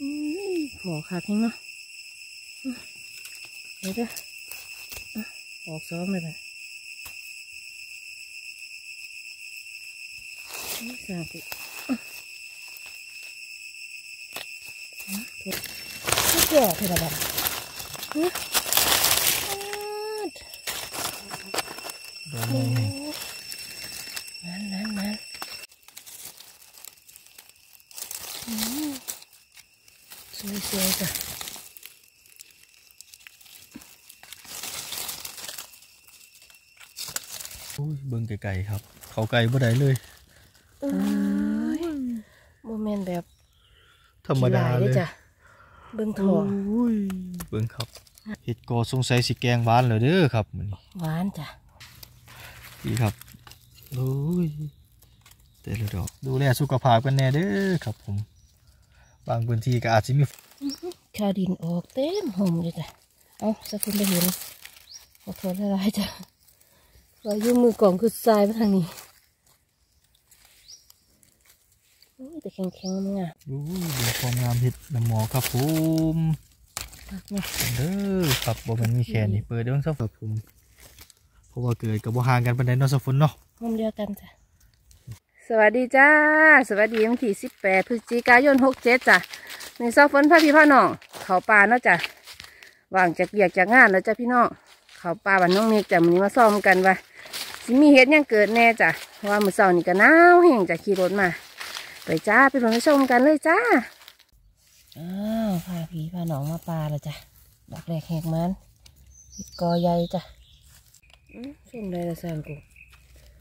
อืมขอขาดทิ้งเนาะเดี๋ยวเด้ออะออกซ้อมเลยไปนี่สาธุอะอะเก็บไม่แก่เท่าไหร่บ้างฮะอ่าดอกใหญ่ นั่นนั่นนั่นอืมสวยๆจ้ะ โอ้ยเบิ่ง ไกลๆครับ เขาไกลบ่ได้เลยเอ้ยโมเมนต์แบบธรรมดาขี้เลยยจ้ะเบิ่งโอถั่ว้ยเบิ่งครับเห็ดกอสงสัยสิแกงบ้านเลยเด้อครับมันหวานจ้ะนี่ครับโอ้ยแต่ละดอกดูแลสุขภาพกันแน่เด้อครับผม บางพื้นที่ก็อาจจะมีข้าวดินออกเต็มห่มเลยจ้ะเอาสักคนไปเห็นขอโทษหลายๆจ้ะ เรายุ่มือกล่องคือทรายมาทางนี้โอ้ยแต่แข็งๆมั้งอะโอ้ยดูความงามเห็ดน้ำหมอครับผมพักเนาะเด้อครับบ่แมันมีแค่นี้เปิดเด้อครับครับผมเพราะว่าเกิดกับบ่ห่างกันปานใดเนาะสักฝนเนาะห่มเดียวกันจ้ะสวัสดีจ้า สวัสดีวันที่สิบแปดพฤศจิกายนหกเจ็ดจ้ะในซอกฝนพระพี่พ่อน้องเขาป่าเนาะจ้ะว่างจากเบียกจากงานแล้วจ้ะพี่น้องเขาป่าบ้านน้องเมฆจ้ะมื้อนี้มาซ้อมกันว่า สิมีเฮ็ดหยังเกิดแน่จ้ะเพราะว่ามื้อเช้านี่ก็หนาวแห้งจ้ะขี่รถมา ไปจ้าไปลงไปชมกันเลยจ้าอ้าวพาพี่พาน้องมาป่าแล้วจ้ะดอกแรกแหกมันเฮ็ดกอใหญ่จ้ะอื้อชมได้ละสร้างกู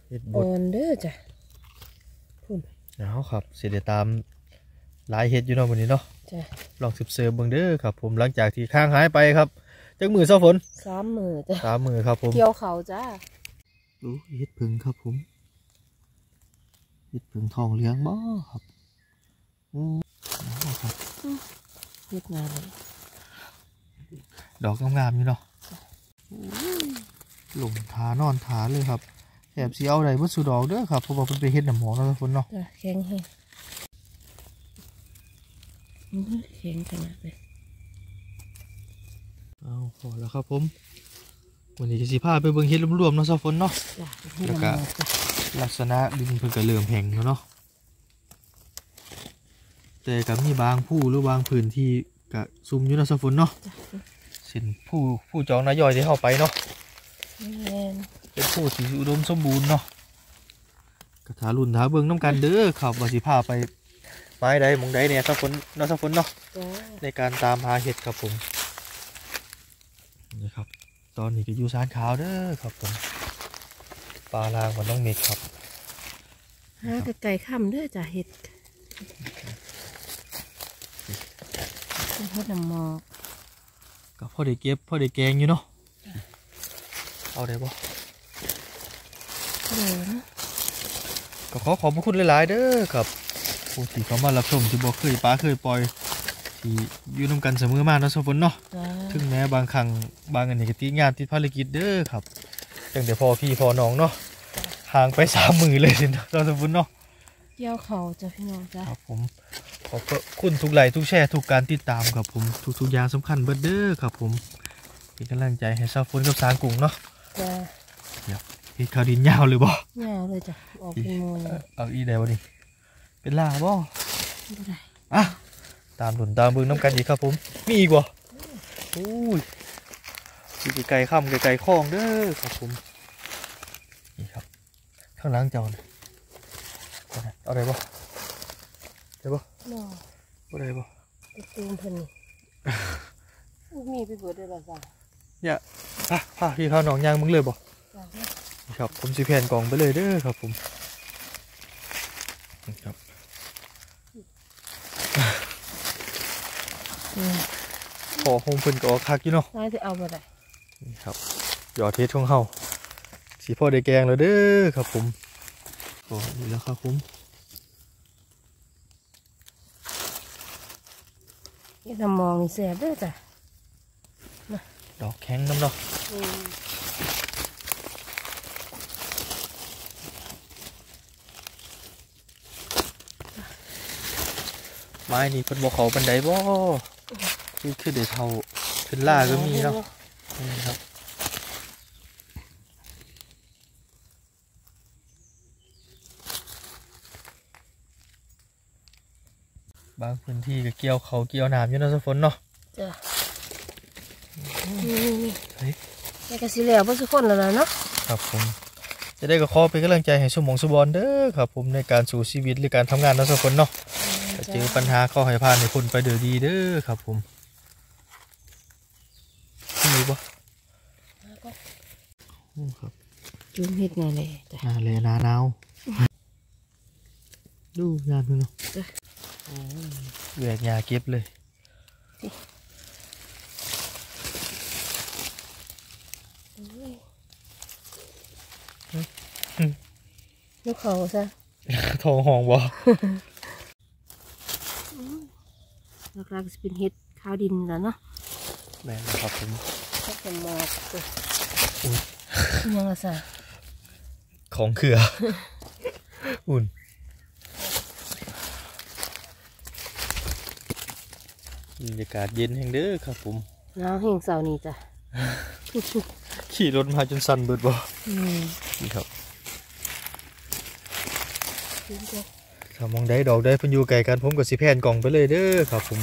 เห็ดบอ่ดอนเด้อจ้ะพุ่นเอาครับสิได้ตามหลายเห็ดอยู่เนาะวันนี้เนาะจ้ะลองสืบเสิร์ฟเบิ่งเด้อครับ ผมหลังจากที่ข้างหายไปครับจักมือเศร้าฝนสามมือจ้ะสามมือครับผม เกี่ยวเขาจ้า ดูเห็ดผึ่งครับผมเห็ดผึ่งทองเหลืองบ่ครับอืมเอาครับเฮ็ดงานเลยดอกงามๆอยู่เนาะหลงทานอนทาเลยครับแอบสีเอาได้วัสดุดอกเด้อครับเพราะว่าเพิ่นไปเฮ็ดน้ำหมอเนาะทุกคนเนาะจ้ะแข็งแห้งอื้อแข็งขนาดเลยเอาพอแล้วครับผม วันนี้จะสิพาไปเบิ่งเฮ็ดรวมๆเนาะสักฝนเนาะจ้ะแล้วก็จ้ะลักษณะดินเพิ่นก็เริ่มแห้งแล้วเนาะแต่ก็มีบางผู้หรือบางพื้นที่ก็ซุ่มอยู่เนาะสักฝนเนาะจ้ะเส้นผู้ผู้จองนายย่อยที่เข้าไปเนาะแม่นเป็นผู้ที่อุดมสมบูรณ์เนาะกระถารุ่นถาเบิ่งน้ำกันเด้อครับว่าสิพาไปไม้ใดหมองใดเนี่ยสักฝนเนาะสักฝนเนาะจ้ะในการตามหาเห็ดครับผมนี่ครับ ตอนนี้ก็อยู่สารขาวเด้อครับผมปลาลางมันต้องเมกครับหากระไก่ค่ำเด้อจ้ะเฮ็ดเฮ็ดน้ำหมอกก็พอได้เก็บพอได้แกงอยู่เนาะเอาได้ปะโอ้นะก็ขอขอบพระคุณหลายๆเด้อครับผู้ที่เขามารับชมที่บอกเคยปลาเคยปล่อย ที่อยู่น้ำกันเสมอมาเนาะสมฝนเนาะจ้ะถึงแม้บางครั้งบางอันนี้ก็ติดงานติดภารกิจเด้อครับจังเดี๋ยวพอพี่พอน้องเนาะห่างไปสามมือเลยสิเนาะสมฝนเนาะเกี่ยวเขาจ้ะพี่น้องจ้ะครับผมขอบพระคุณทุกไลค์ทุกแชร์ทุกการติดตามครับผมทุกๆอย่างสำคัญเบิดเด้อครับผมเป็นกำลังใจให้ซาฟุนกับสางกุ้งเนาะจ้ะเฮ็ดข้าวดินยาวหรือบ่เงาเลยจ้ะออกเป็นมูลเลยเอาอีได้บ่นี่เป็นลาบ่บ่ได้อะ ตามหนุนตามเบิ่งน้ำกันอีกครับผม มีอีกบ่อุ้ยอยู่ไกลๆค่ำไกลๆคลองเด้อครับผม นี่ครับ ข้างหล่างเจ้าน่ะเอาได้เอาได้บ่ได้บ่เนาะบ่ได้บ่ไปตูมเพิ่นนี่มีไปเบิดได้บ่จ้ะอะพาพี่เขาหนองยางมึงเลยบ่จ้ะนี่ครับ ผมสิแผ่นกล่องไปเลยเด้อครับผมนี่ครับ อืม ขอโฮมเพิ่นก็ออกคักอยู่เนาะนายสิเอาบ่ได้นี่ครับยอดเพชรของเฮาสีพ่อได้แกงแล้วเด้อครับผมโอ้นี่แล้วครับผมเฮ็ดน้ำหมอกนี่แซ่บเด้อจ้ะดอกแข็งน้ำเนาะอืมไม้นี่เพิ่นบ่เขาบันไดบ่ คือคือเดี๋ยวเท่าขึ้นล่าก็มีเนาะนี่ครับบางพื้นที่ก็เกี่ยวเขาเกี่ยวน้ำอยู่เนาะสะฝนเนาะจ้ะนี่นี่นี่เฮ้ยแม่ก็สิแล้วเบ่สุกคนแล้วล่ะเนาะครับผม จะได้ก็ขอเป็นกำลังใจให้สมองสุบอลเด้อครับผมในการสู่ชีวิตหรือการทำงานเนาะสะฝนเนาะถ้าเจอปัญหาข้อให้ผ่านให้พ้นไปเดือดีเด้อครับผมมีบ่อืมครับ จุ่มเฮ็ดแน่เลยจ้ะนาเลยนาหนาวดูงานเพิ่นเนาะจ้ะโอ้ยแหวกยาเก็บเลยยกเขาซะทองหองบ่หลักๆสิเป็นเฮ็ดข้าวดินแล้วเนาะแม่นครับผมถ้าเป็นหมอกจ้ะอุ๊ยยังละซะ ของเขืออุ่นบรรยากาศเย็นแห่งเด้อครับผมหนาวแห้งเสาร์นี้จ้ะ ขี่รถมาจนสั่นเบิดบ่อืมนี่ครับจริงจ้ะถ้ามองได้ดอกได้เพันอยู่ไกลกันผมกับสิแพนกล่องไปเลยเด้อครับผม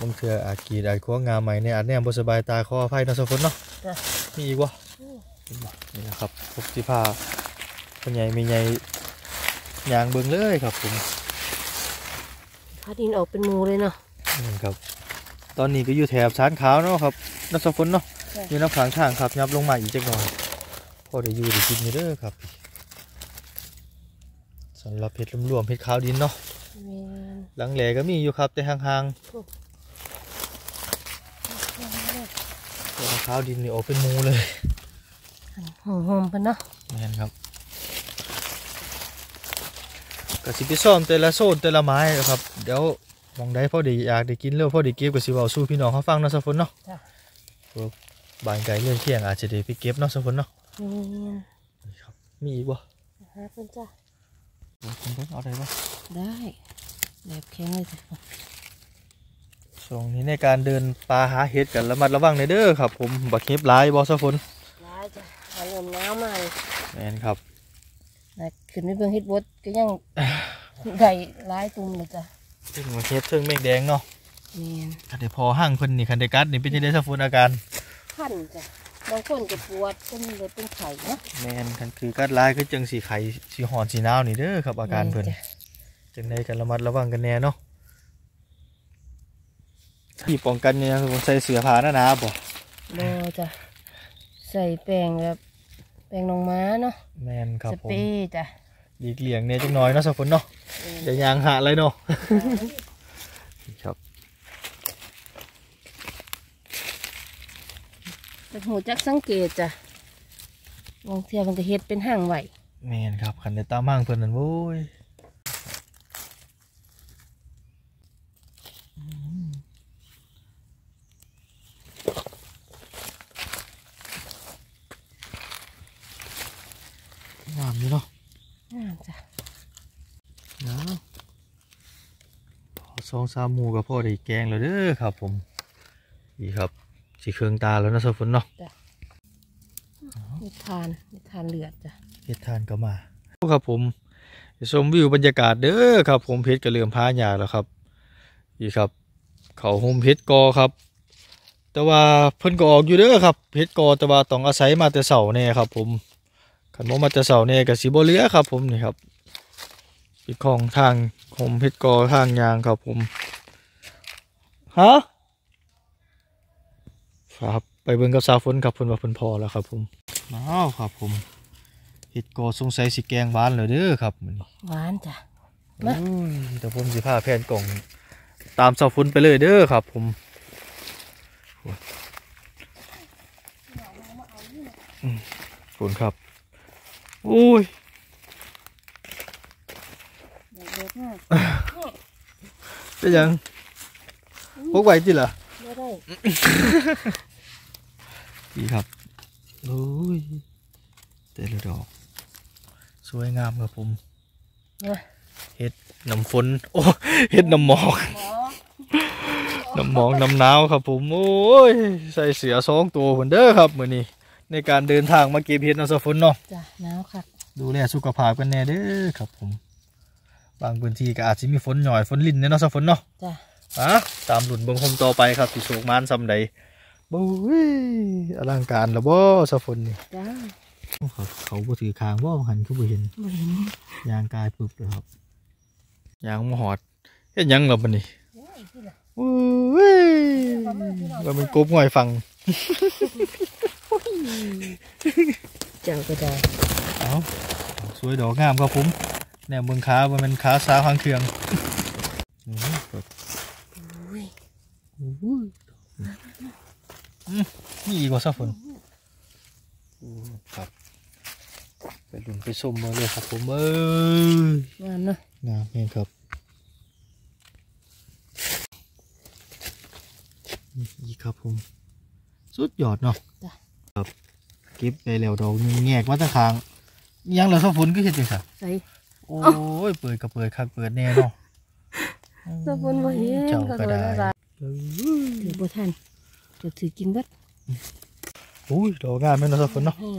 บางเทื่ออาจกรีดอาจควงงามใหม่ในยอาจแนมบ่สบายตาขออภัยเนาะสมฝนเนาะจ้ะมีอีกวะเห็ นบ่นี่แหละครับพบสิพาพ่อใหญ่มีใหญ่ยางเบิ่งเลยครับผมข้าวดินออกเป็นหมูเลยเนาะนี่ครับ ตอนนี้ก็อยู่แถบสานขาวเนาะครับน้ำสมฝนเนาะจ้ะอยู่น้ำขางทางครับยับลงมาอีกจักหน่อยพอได้อยู่ได้กินอยู่เด้อครับสำหรับเห็ดรวมๆเห็ดขาวดินเนาะแม่นหลังแหลก็มีอยู่ครับแต่ห่างๆตัวมะพร้าวดินนี่ออกเป็นหมูเลย หอมหอมๆเพิ่นเนาะแม่นครับกสิไปซ่อมแต่ละโซนแต่ละไม้ครับ เดี๋ยวมองได้พอดีอยากได้กินเรื่องพอดีเก็บก็สิเว้าสู้พี่น้องเขาฟังเนาะสะฝนเนาะจ้ะพวกบานไก่เรื่องเที่ยงอาจจะได้ไปเก็บเนาะสะฝนเนาะแม่นนี่ครับมีอีกบ่หาเพิ่นจ้ะผมเพิ่งเอาได้บ่ได้แบบแข็งเลยจ้ะช่วงนี้ในการเดินปลาหาเห็ดกันระมัดระวังในอยเด้อครับ ผมบักเห็บหลายบ่สะฝนได้จ้ะหา เริ่มหนาวมาเลยแม่นครับนะขึ้นไปเบิ่งเฮ็ดบดก็ยังได้หลายตุ่มเลยจ้ะซึ่งบักเห็บซึ่งแมงแดงเนาะแม่นคันได้พอห้างเพิ่นนี่คันได้กัดนี่เป็นจังได๋สะฝนอาการขั้นจ้ะบางคนก็ปวดเป็นเลยเป็นไข้เนาะแมนกันคือกัดลายคือจังสีไข่สีหอนสีหนาวนี่เด้อครับ อาการเพิ่นแม่จ้ะจังใดกันระมัดระวังกันแน่เนาะที่ป้องกันเนี่ยคือใส่เสื้อผ้าหนาๆบ่บ่จ้ะใส่แป้งแบบ แป้งนองม้าเนาะแมนครับสผเปมรย์จ้ะดีกเลี่ยงเนี่ยจังน้อยเนาะสักคนเนาะอย่ายางหาอะไรเนาะนี่ครับแต่หูจักสังเกตจ้ะบางเทียมันก็เฮ็ดเป็นห่างไหวแมนครับคันได้ตามห้างเพิ่นนั่นโว้ยงามอยู่เนาะงามจ้ะนะพอสองสามหมูกับพ่อได้แกงแล้วเด้อครับ ผมดีครับสีเครื่องตาแล้วนะสฝนเนาะนิทานนิทานเลือดจ้ะเฮ็ดทานก็มาครับผมไปชมวิวบรรยากาศเด้อครับ ผมเพชรกระเหลื่อมพาหยาแล้วครับดีครับ เขาโฮมเพชรกอครับ แต่ว่าเพิ่นก็ออกอยู่เด้อครับเพชรกอแต่ว่าต้องอาศัยมาแต่เสาแน่ครับ ผม ขันบ่มาแต่เสาแน่ก็สิบ่เหลือครับผมนี่ครับปีกของทางโฮมเพชรกอทางยางครับผมฮะครับไปเบิ่งกับสาวฝนครับเพิ่นว่าเพิ่นพอแล้วครับผมอ้าวครับผมเฮ็ดกอสงสัยสิแกงหวานแล้วเด้อครับมื้อนี้หวานจ้ะโอ้มายแต่ผมสิพาแผนกล่อง ตามเสาฟุ้นไปเลยเด้อครับผมอืมฝนครับ อุ้ยเด็ดมากเป็นยังพกไหวจิล่ะไม่ได้ดีครับโอ้ยเต็ละดอก สวยงามครับผมนะเฮ็ดน้ำฝนโอ้เฮ็ดน้ำหมอกหมอน้ำหมอกน้ำหนาวครับผม โอ้ย ใส่เสือสองตัวเหมือนเด้อครับมื้อนี้ ในการเดินทางมาเก็บเห็ดน้ำสะฝนเนาะจ้ะหนาวค่ะดูแลสุขภาพกันแน่เด้อครับผม บางพื้นที่ก็อาจจะมีฝนหน่อยฝนลิ่นเนี่ยเนาะสะฝนเนาะจ้ะอะตามหลุนเบิ่งคมต่อไปครับที่โศกมานซำใดบุ้ยอลังการละบ่สะฝนนี่จ้าเขาเขาบ่ถือคางบ่หันเขาบ่เห็นบ่เห็นยางกายปึบเลยครับยางมาหอดเฮ็ดหยังล่ะบัดนี้โอ้ยที่ละอุ้ยว่ามันกบง่อยฟัง เจ้าก็ได้เอาสวยดอกงามครับผมแนวเมืองขาว่ามันขาสาวหางเครื่องอืมครับโอ้ยอุ้ยอืมนี่อีกว่าซะฝนอู้ครับไปดุนไปส้มมาเลยครับผมเอ้ยงามเนาะงามเองครับนี่อีกครับผม สุดยอดเนาะจ้ะ ครับเก็บไปแล้วดอกหนึงแงกมาตั้งคางอิหยังเหรอซะฝนก็เห็นจังซะใส่โอ้ยเปิดกับเปิดคักเปิดแน่เนาะสะพนบ่เห็นเจ้าก็ก็โดนได้ละลายถือบ่ทันจะถือกินเบิดโอ้ยดอกงามแม่นเนาะสักคนเนาะให้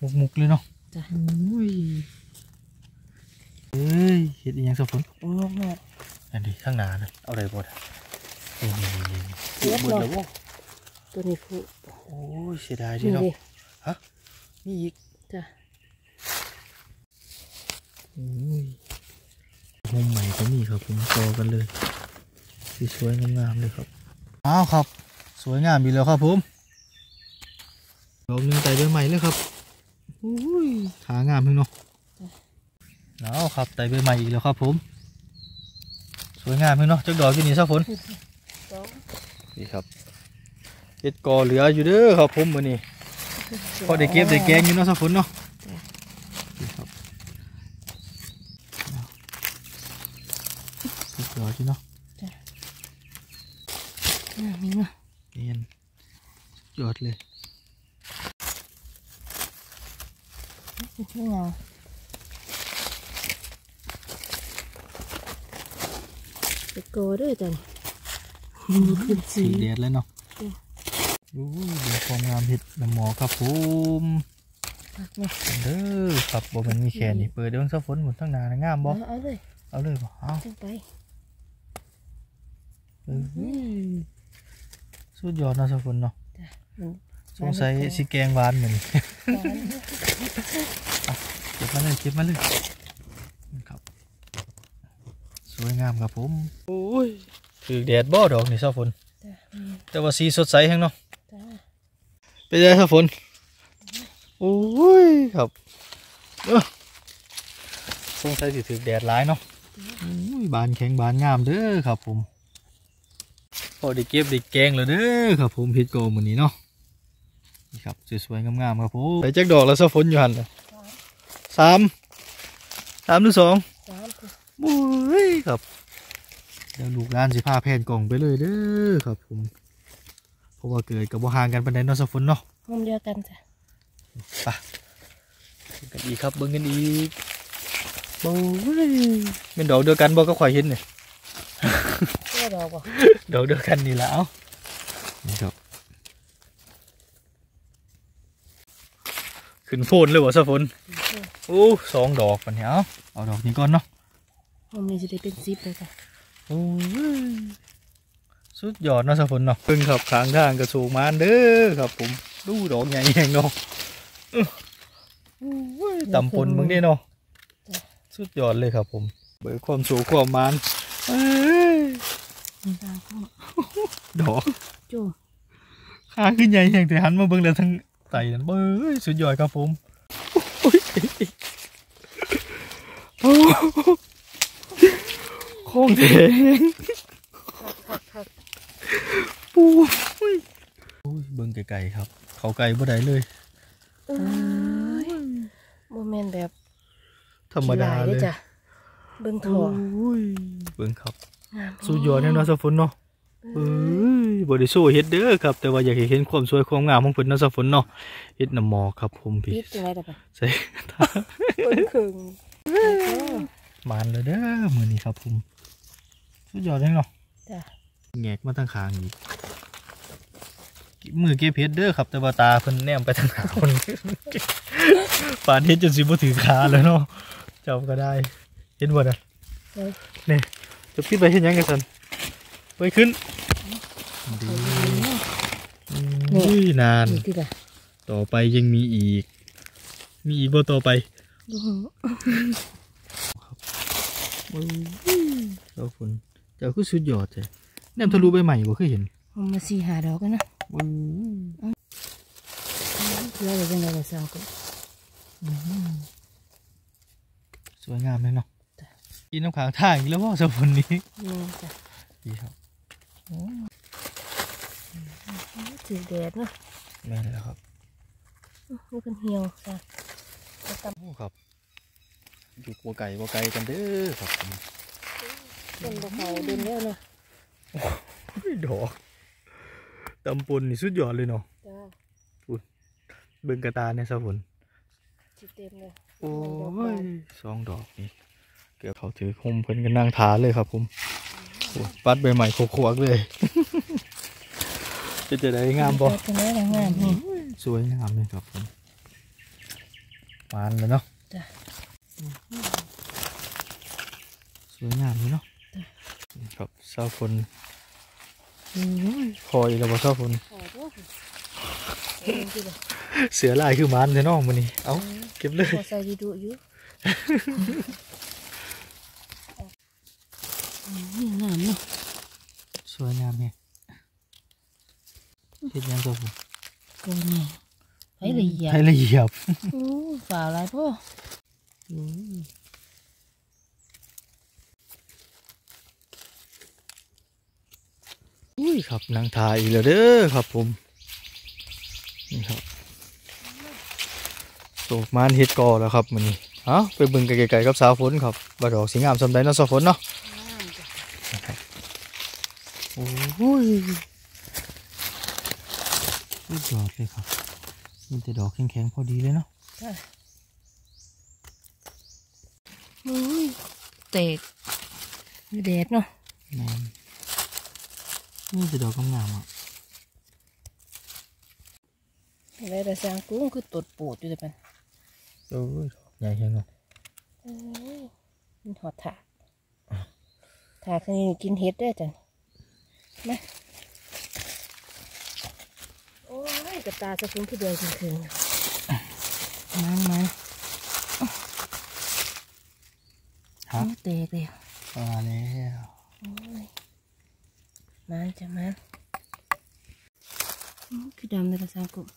มุกมุกๆเลยเนาะจ้ะอุ้ยเอ้ยเห็ดอีหยังสักคนงอกงอกอันนี้ข้างหน้านะเอาอะไรบ่ได้นี่นี่นี่นี่เสียบเบิดเนาะแล้วบ่ ตัวนี้ผู้โอ้ยเสียดายดินี่เนาะดินี่อีกจ้ะอุ้ยมุมใหม่ก็มีครับผมต่อกันเลยสีสวยงามๆเลยครับอ้าวครับ สวยงามอีกแล้วครับผมดอกหนึงใจใบใหม่เลยครับอุ้ยขางามเพิ่งเนาะเอาครับไต่ใบใหม่อีกแล้วครับผม สวยงามเพิ่งเนาะจักดอกที่นี่ซะฝนสองนี่ครับ เห็ดกอเหลืออยู่เด้อครับผมมื้อนี้พอได้เก็บได้แกงอยู่เนาะซะฝนเนาะนี่ครับสุดยอดอยู่เนาะงามนี่เนาะเนียนสุดยอดเลยไม่เงาไปโกอด้วยจ้ะนี่มันขึ้นสีสีแดดเลยเนาะ อืมอู้เดี๋ยวความงามเห็ดน้ำหมอครับผมผักเนาะเด้อครับบ่แมันมีแค่นี้เปิดเด้งซะฝนหมดทั้งหนานะงามบ่เอาเอาเลยเอาเลยบ่เอาจังไปเออสุดยอดเนาะซะฝนเนาะจ้ะมันสงสัยสิแกงหวานเหมือนหวานเก็บมาเลยเก็บมาเลยครับ สวยงามครับผมโอ้ยถือแดดบ่ดอกนี่ซะฝนจ้ะนี่แต่ว่าสีสดใสแฮงเนาะจ้ะ เป็นไงครับฝนโอ้ยครับเอ้อสงสัยสิถือแดดร้ายเนาะอุ้ยบานแข็งบานงามเด้อครับผมพอได้เก็บได้แกงแล้วเด้อครับผมเฮ็ดโกมื้อนี้เนาะนี่ครับสวยๆงามๆครับผมไปจักดอกแล้วซะฝนอยู่หั่นน่ะสามสามหรือสองสามคือโอ้ยครับเดี๋ยวลูกร้านสิพาแผ่นกล่องไปเลยเด้อครับผมเพ ราะว่าเกิดกับบ่ห่างกันปานใดเนาะซะฝนเนาะห้องเดียวกันจ้ะไปเบิ่งกันอีกครับเบิ่งกันอีกโอ้ยเป็นดอกเดียวกันบ่ก็ข่อยเห็นเนี่ยเพื่อดอกบ่ดอกเดียวกันนี่ละเอ้านี่ครับขึ้นโฟนเลยบ่ซะฝนโอ้สองดอกปันเนี่ยเอาเอาดอกนี้ก่อนเนาะห้องนี้จะได้เป็นซิปเลยจ้ะโอ้ย สุดยอดเนาะสะฝนเนาะเพิ่งขับข้างทางกระสูงมานเด้อครับผมดูดอกใหญ่แหงเนาะอื้อโอ้ยต่ำปนมึงนี่เนาะสุดยอดเลยครับผม เบิกความสูงความมานเอ้ยตามพ่อดอกจุ่มข้างขึ้นใหญ่แหงแต่หันมาเบิ่งแล้วทั้งไตนั่นเบ้ยสุดยอดครับผมโอ้ยโอ้ของแดงผักผัก ปูยโอ้ยเบิ่งไกลๆครับ เขาไกลบ่ได้เลยเอ้ยโมเมนต์แบบ ธรรมดาขี้เลร้ยจ้ะเบิ่งโอถั่ว้ยเบิ่งครับงามสุดยอดแน่นอนสะฝนเนาะเอ้ยบ่ได้สู้เฮ็ดเด้อครับ แต่ว่าอยากให้เห็นความสวยความงามของเพิ่นเนาะสะฝนเนาะเฮ็ดน้ำหมอกครับผมพี่ปิดจังไรแต่ปะใส่เบิ่งครึ่งมันเลยเด้อมือนี้ครับผมสุดยอดเลยเนาะจ้ะ แงกมาตั้งคางอีกมือเก็บเพชรเด้อครับ แต่ว่าตาเพิ่นแนมไปทางหาคนปานเฮ็ดจนสิบ่ถือขาแล้วเนาะเจ้าก็ได้ เห็นบ่น่ะเลยนี่จะปิดไปเฮ็ดหยังกันซั่นไปขึ้นดีอุ้ยนานนี่ที่ละต่อไปยังมีอีก มีอีกบ่ต่อไปดูเจ้าคุณเจ้าคือสุดยอดเลย แนมทะลุใบใหม่บ่เคยเห็นเอามาสี่หาดอกกันนะอู้เพื่ออะไรจังไงล่ะสาวก็สวยงามเลยเนาะกินน้ำขางทางอีกแล้วว่าสมุนนี้นี่จ้ะดีครับถือแดดเนาะแม่นแล้วครับนี่เป็นเหี่ยวจ้ะแล้วตโอ้ครับ อยู่กัวไก่กัวไก่กันเด้อครับผมำเป็นบะเขาเดินแล้วเนาะอุ้ย ดอกตำปนนี่สุดยอดเลยเนาะจ้าเบิ่งกระตาเนี่ยสมุนชิเต็มเลยโอ้ยสองดอกนี่เกือบเขาถือคมเพิ่นกันนั่งทาเลยครับผมโอ้ยปัดใบใหม่โคกๆเลยจะจะได้งามบ่เป็นไงล่ะงามนี่สวยงามเลยครับผมหวานเลยเนาะจ้ะสวยงามเลยเนาะจ้ะนี่ ครับเศร้าฝนคอยแล้วบ่เศร้าฝนขอโทษเองที่ละเสือลายคือมันเลยเนาะมันนี่เอาเก็บเลยพอใส่ดีดูอยู่นี่งามเนาะสวยงามเนี่ยเฮ็ดยังเจ้าผมตัวนี้ให้ละเอียดให้ละเอียดโอ้ฝ่าอะไรพ่อ อุ้ยครับนางทาอีกแล้วเด้อครับผม นี่ครับโศกมานเฮ็ดกอแล้วครับมันนี่เอาไปเบิ่งไกลๆกับสาวฝนครับบ่ดอกสีงามสำใดเนาะสาวฝนเนาะโอ้ยสุดยอดเลยครับมีแต่ดอกแข็งๆพอดีเลยเนาะอุ้ยเตกมีแดดเนาะแม่ นนี่แต่ดอกงามๆอะอะไรแต่สร้างกุ้งคือตดปูดอยู่แต่เป็นโอ้ยดอกใหญ่แข็งเนาะโอ้ยมันหอดถากถากนี่กินเห็ดได้อจังมาโอ้ยกระตาสะพุนคือเดียวจริงๆมันมันฮะโอ้เตกเลยมาแล้ว ចាំបានចាំបានគឺដាំនៅរសាគប់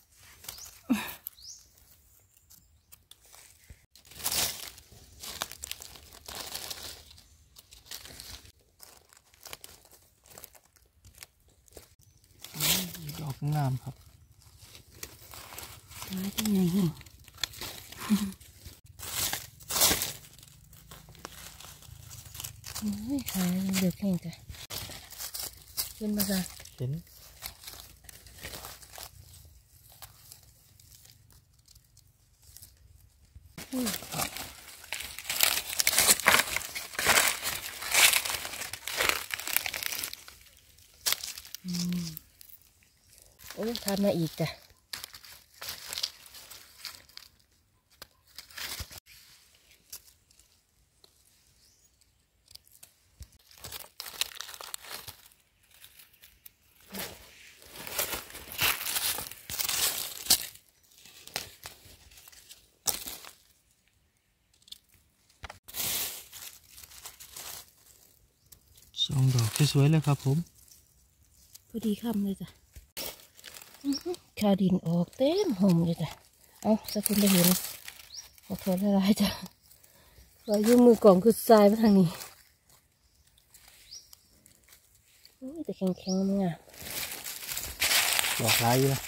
โอ้ยทำมาอีกจ้ะสองดอกสวยๆเลยครับผม พอดีค่ำเลยจ้ะ อื้อหือข้าวดินออกเต็มห่มเลยจ้ะเอาสักคนได้เห็นขอโทษอะไรจ้ะว่ายุ่งมือกล่องคือทรายมาทางนี้โอ้ยแต่แข็งๆมันงามดอกลายอยู่นะ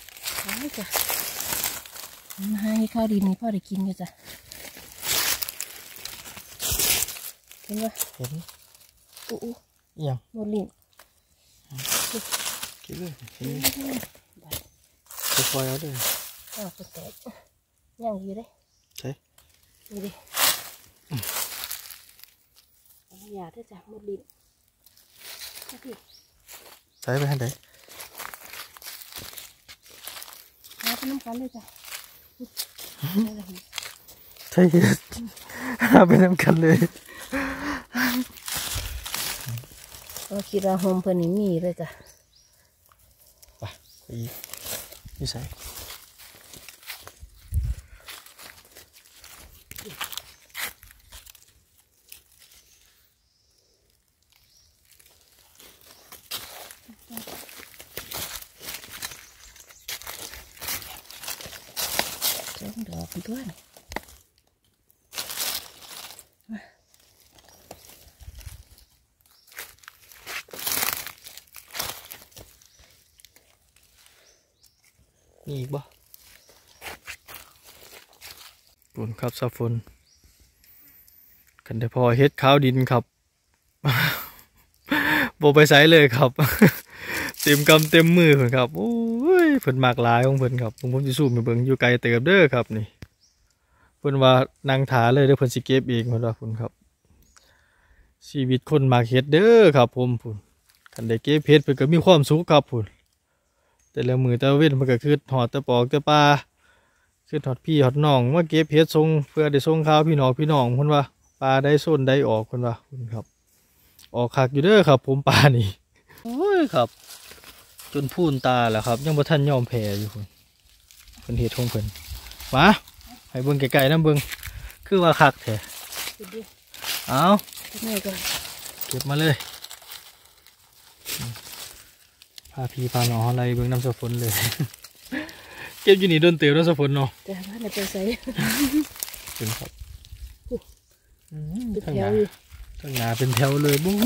เอาจ้ะมาให้ข้าวดินนี่พ่อได้กินอยู่จ้ะเห็นปะเห็นอู้อู้อิหยังหมดลิ้นเก็บเลยเห็น คอยๆเอาเด้ออ้าวก็แตกย่างอยู่เลยใช่ดูดิอย่าเด้อจ้ะหมดลิ้นโอเคใส่ไปให้ไหนมาเป็นน้ำกันเลยจ้ะได้แล้วใช่เอาไปน้ำกันเลยก็คิดว่าโฮมเพิ่นนี่มีเลยจ้ะไปอีก นี่ใส่ สองดอกด้วย มีอีกบ่ปุ่นครับซาฟนกันได้พอเฮ็ดข้าวดินครับโบไปใส่เลยครับเต็มกำเต็มมือเพิ่นครับโอ้ยเพิ่อนมากหลายของเพิ่นครับผมผมสิสู้ไปเบิ่งอยู่ไกลเติบเด้อครับนี่เพิ่นว่านางถาเลยเด้อเพิ่นสิเก็บเองเพิ่นว่าพุ่นครับ ชีวิตคนมากเฮ็ดเด้อครับ ผมพุ่นคันได้เก็บเฮ็ดเพิ่นก็มีความสุขครับพุ่น แต่ละมือแต่ละเว้นมันก็คือหอดแตะปอกแตะปลาคือหอดพี่หอดน้องมาเก็บเพชรทรงเพื่อได้ทรงข้าวพี่น้องพี่น้องคนว่าปลาได้ส้นได้ออกคนว่าคุณครับ ออกคักอยู่เด้อครับ ผมปลานี่โอ้ยครับ จนพูนตาแล้วครับ ยังบ่ทันยอมแพ้อยู่คนเพิ่นเฮ็ดของเพิ่นมาให้เบิ่งไกลๆนะเบิ่งคือว่าคักแท้ดูดิเอานี่ก็เก็บมาเลยพาพี่พาน้องอะไรเบิ่งน้ำสะฝนเลย เก็บอยู่นี่โดนเตียวน้ำสะฝนเนาะจะว่าจะไปใส่เป็นครับอืมเป็นข้างแถหวน้าอยู่ข้างหน้าเป็นแถวเลยบู๊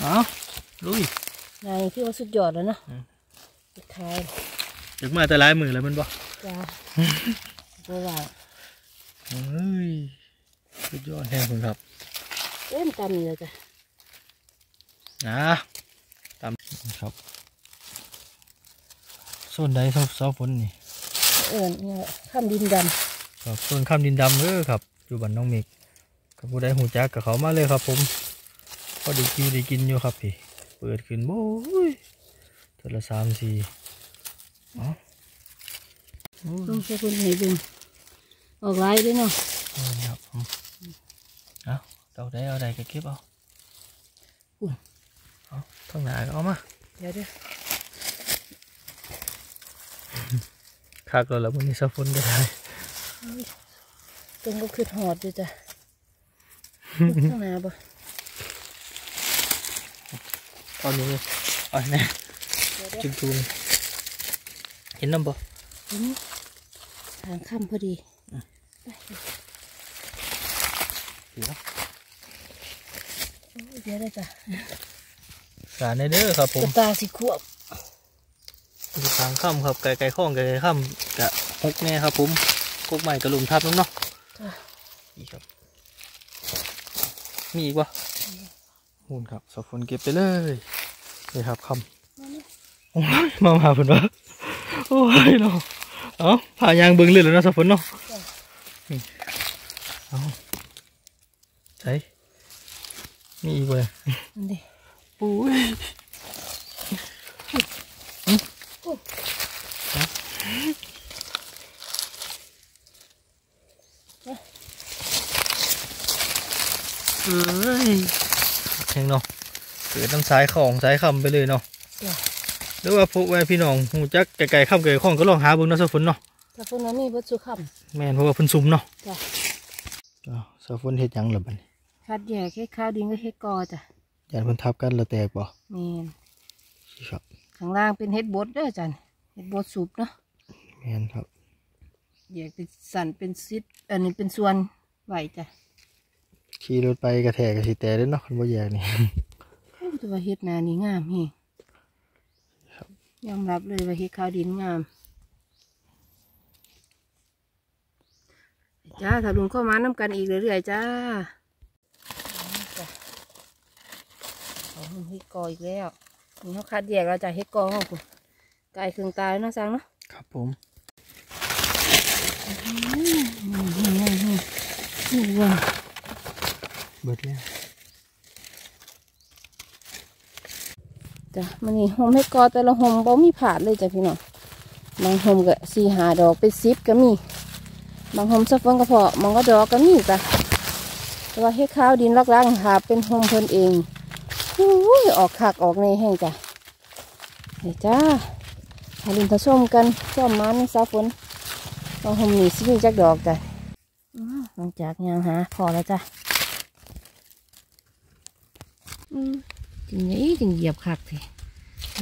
เอาลุยนายพี่ว่าสุดยอดแล้วเนาะอืมสุดท้ายอยากมาแต่หลายมือแล้วมันบ่จ้าบ่ว่าเฮ้ยสุดยอดแห้งคุณครับเล่นตามนี่เลยจ้ะนะ ตามครับส่วนใดซอซอฝนนี่เอิญเนี่ยข้ามดินดครับส่วนข้ามดินดำเด้อครับอยู่บ้านน้องเมกกับผู้ใดหูจักกับเขามาเลยครับ ผมพอได้กินได้กินอยู่ครับพี่ เปิดขึ้นโอ้ยเทอละสามสี่อ๋อโอ้ำยต้องใช้คนให้ดึงออกไล่ด้วยเนาะนี่ครับผมเอาดอกได้เอาใดก็เก็บเอาอุ้ย เอาทางหน้าก็เอามาเดี๋ยวเดี๋ยวคักแล้วแล้วมันนี้สักฝนก็ได้ตรงก็คือหอดอยู่จ้ะข้างหน้าบ่ตอนนี้เอ่อยแน่เดี๋ยวเดี๋ยวจุ่มจุ่มเห็นน้ำบ่เห็นทางค่ำพอดีเดี๋ยวโอ้ยเดี๋ยวได้จ้ะ สารในเด้อครับผกมระตาสิขวบอยู่ทางค่ำครับไก่ไก่ข้องไก่ไก่ค่ำกะฮกแน่ครับผมกกใหม่กระลุมทับน้ำเนาะจ้ะนี่ครับ มีอีกวะหุ่นครับสักฝนเก็บไปเลยนี่ครับคำโอ้ยมามาเพิ่นวะโอ้ยเนาะเอาผ่ายางเบิ่งเลยแล้วเนาะสักฝนเนาะนี่เอาใช่มีอีกเว้ยนั่นดิ ปุ้ยเอ้ยแข็งเนาะเกิดน้ำสายของสายคำไปเลยเนาะจ้ะหรือว่าพวกแม่พี่น้องหูจักไก่ๆข้ามไก่ข้องก็ลองหาเบิ่งเนาะสักฝนเนาะแต่พวกนั้นมีวัตถุคแม่นเพราะว่าเพิ่นซุ่มเนาะำจ้ะอ้าวสักฝนเฮ็ดหยังล่ะบัดนี้คัดแยกให้ข้าวดินก็เฮ็ดกอจ้ะ ยานเพิ่นทับกันแล้วแตกบ่แม่นครับข้างล่างเป็นเฮ็ดบดเด้อจ้ะเฮ็ดบดสุบเนาะแม่นครับแยกเป็นสันเป็นซิดอันนี้เป็นส่วนไหวจ้ะขี่รถไปกระแทกกระสิแตกเด้อเนาะคันบ่แยกนี่โอ้แต่ว่าเฮ็ดนานี่งามเฮงครับยอมรับเลยว่าเฮ็ดข้าวดินงามจ้าถ้าลุงเข้ามาน้ำกันอีกเรื่อยๆจ้าจ้ะ เอาเฮ็ดกออีกแล้วนี่เขาคัดแยกแล้วจ้ะเฮ็ดกอของคุณไก่เครื่องตายเนาะสังเนาะครับผมนี่นี่นี่นี่นี่วนเบิดแล้วจ้ะมันนี่หอมให้กอแต่ละหอมบ่มีผาดเลยจ้ะพี่น้องบางหอมก็สี่หาดอกเป็นสิบก็มีบางหอมสักฟังกระเพาะบางก็ดอกก็มีจ้ะแต่ว่าเฮ็ดข้าวดินลักล้างหาเป็นหอมเพิ่นเอง อุ้ยออกคักออกในแห้งจ้ะเฮ้ยจ้าหาลินผสมกันส้มมันสาวฝนบางหอมนี่สิมีจักดอกจ้ะอื้อหลังจากยางหาพอแล้วจ้ะอืมจึงนี้จึงเหยียบคักเลย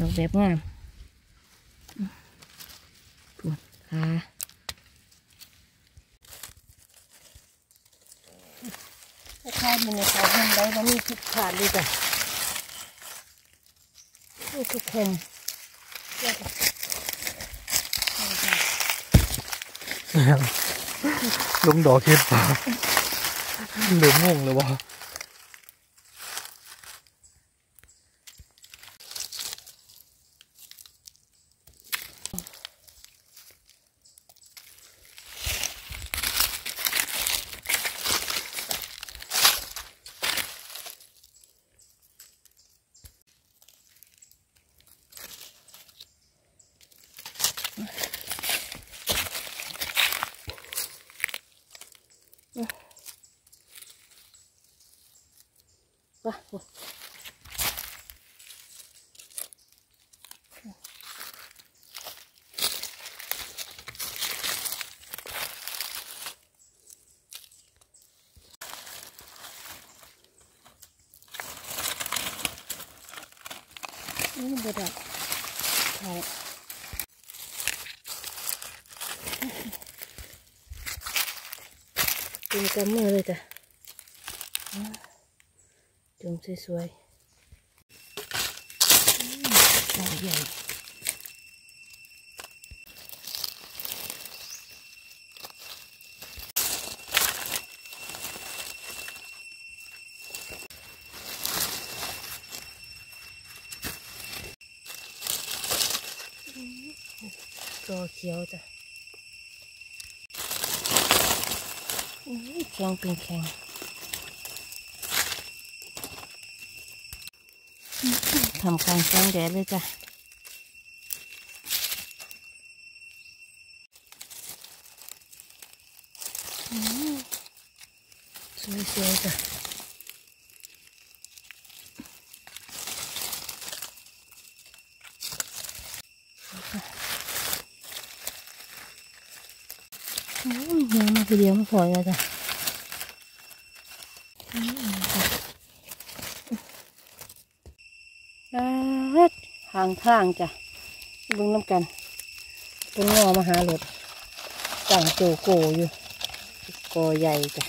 ดอกแบบงามปวดขาข้าวมันในเขาทำได้แล้วมีทุกขาดเลยจ้ะนี่ ทุกคนลุงดอกเข็ดปลาเหลือมงงเลยวะ ว่ะนี่มันบดอกใช่เป็น กำมือเลยจ้ะจุ่มสวยๆอืมดอกใหญ่ดอกเขียวจ้ะอื้อ แข็งเป็นแข็งทำการแสงแดดเลยจ้ะอืมสวยๆจ้ะโอ้ ยยังมาคือเดียวไม่พอเลยจ้ะอืมจ้ะอาดห่างทางจ้ะเบิ่งน้ำกันเป็นงอมาหาหลดต่างโจโกอยู่โกใหญ่จ้ะ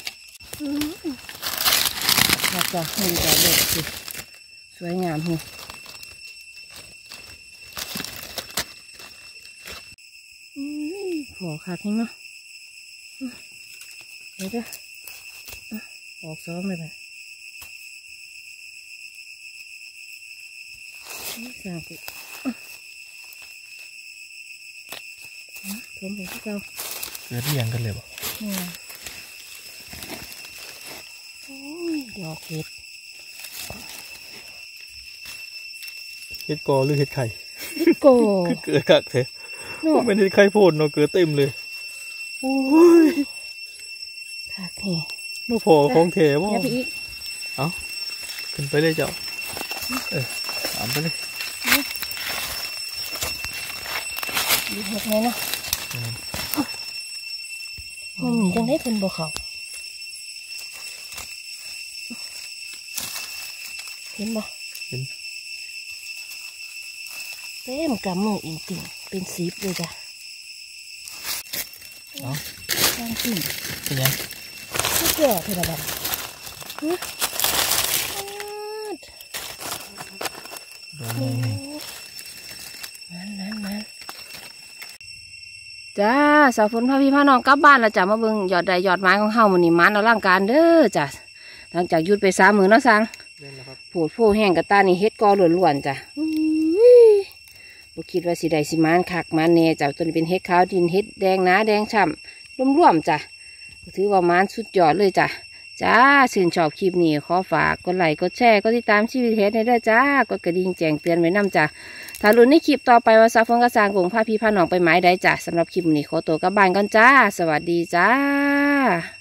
มาจ้ะนี่จ้ะเด็กสิสวยงามนี่อื้อหัวขาดทิ้งเนาะ เดี๋ยวจ้ะอะออกซ้อมเลยไปนี่สามสิบผมไปที่เก่าเกิดเรียงกันเลยบ่เนี่ยโอ้ยดอกเห็ดเห็ดกอหรือเห็ดไข่ดิโก้คือเกิดกักเถอะเนาะเป็นเห็ดไข่โพดเนาะเกิดเต็มเลย โอ้ยคักนี่ลูกพอของเทบ่อย่าไปอีกขึ้นไปเลยเจ้าเออตามไปเลยดีเห็ดไหมเนาะมันมีจังได้เพิ่นบ่เขาเห็นบ่เห็นเต็มกำมืออีกติ่งเป็นสีบเลยจ้ะ เนาะตามติ่งเป็นยังไม่แก่เท่าไหร่แบบฮะโดนยังไงนั่นนั่นนั่นจ้าสาวฝนพาพี่พาน้องกลับบ้านแล้วจ้ะมาเบิ่งยอดใดยอดไม้ของเฮามื้อนี้มันเอาร่างการเด้อจ้ะหลังจากหยุดไปสามมื้อเนาะสังเล่นแล้วครับโผดโพแห้งกับตานี่เฮ็ดกอล้วนๆจ้ะอื้อ บ่คิดว่าสิได้สิมานคักมานแน่จ้ะตัวนี้เป็นเฮ็ดขาวดินเฮ็ดแดงหนาแดงฉ่ำร่วมๆจ้ะถือว่ามานสุดยอดเลยจ้ะจ้าชื่นชอบคลิปนี้ขอฝากกดไลค์กดแชร์กดติดตามชีวิตเฮดในด้อจ้ากดกระดิ่งแจ้งเตือนไว้นำจ้าถ้าลุ้นในคลิปต่อไปว่าซาฟงกระซางกงพาพี่พาหนองไปหมายใดจ้าสำหรับคลิปนี้ขอตัวกลับบ้านก่อนจ้า สวัสดีจ้า